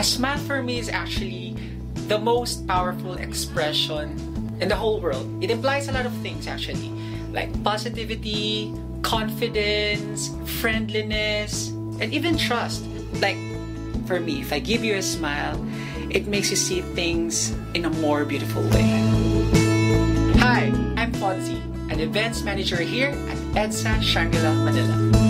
A smile for me is actually the most powerful expression in the whole world. It implies a lot of things actually, like positivity, confidence, friendliness, and even trust. Like for me, if I give you a smile, it makes you see things in a more beautiful way. Hi, I'm Fonzy, an events manager here at EDSA Shangri-La, Manila.